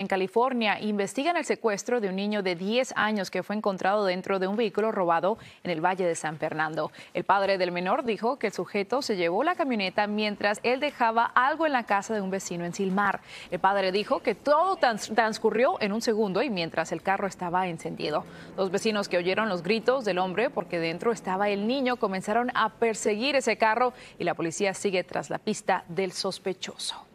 En California investigan el secuestro de un niño de 10 años que fue encontrado dentro de un vehículo robado en el Valle de San Fernando. El padre del menor dijo que el sujeto se llevó la camioneta mientras él dejaba algo en la casa de un vecino en Silmar. El padre dijo que todo transcurrió en un segundo y mientras el carro estaba encendido. Los vecinos que oyeron los gritos del hombre porque dentro estaba el niño comenzaron a perseguir ese carro y la policía sigue tras la pista del sospechoso.